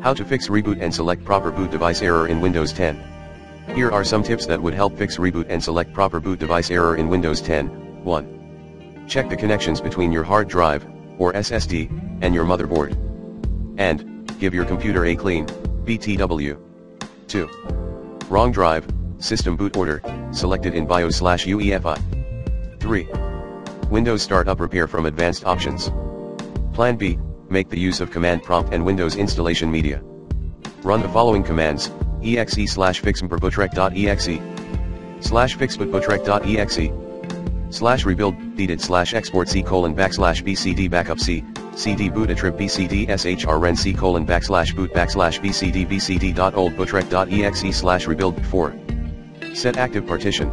How to fix reboot and select proper boot device error in Windows 10. Here are some tips that would help fix reboot and select proper boot device error in Windows 10. 1. Check the connections between your hard drive, or SSD, and your motherboard. And, give your computer a clean, BTW. 2. Wrong drive, system boot order, selected in BIOS slash UEFI. 3. Windows Startup Repair from Advanced Options. Plan B, make the use of command prompt and Windows installation media. Run the following commands, exe slash fixmbootrec.exe, slash fixboot bootrec.exe, slash rebuild, deeded slash export c colon backslash bcd backup c, cd boot attrib bcd shrn c colon backslash boot backslash bcd bcd.oldbootrec.exe slash rebuild 4. Set active partition.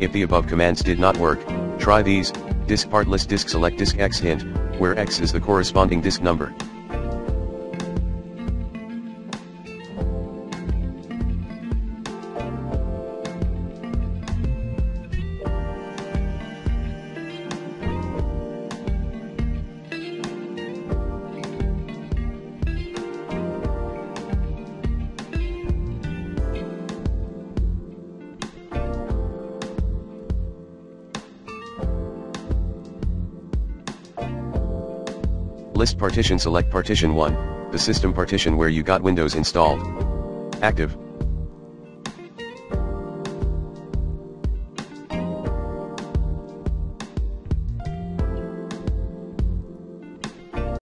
If the above commands did not work, try these, diskpart list disk select disk x hint, where x is the corresponding disk number. List partition select partition 1, the system partition where you got Windows installed. Active,